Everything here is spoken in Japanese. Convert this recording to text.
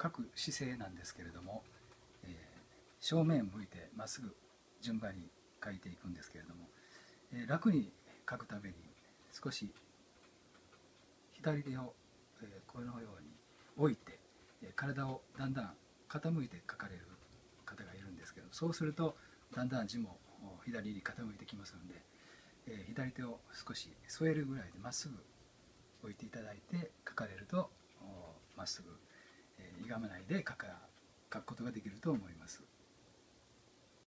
えー、書く姿勢なんですけれども、えー、正面向いてまっすぐ順番に書いていくんですけれども、えー、楽に書くために少し左手を、えこのように置いて、え体をだんだん傾いて書かれる方がいるんですけどそうするとだんだん字も左に傾いてきますので、え左手を少し添えるぐらいでまっすぐ置いていただいて書かれるとまっすぐ、えー、歪まないで書か書くことができると思います。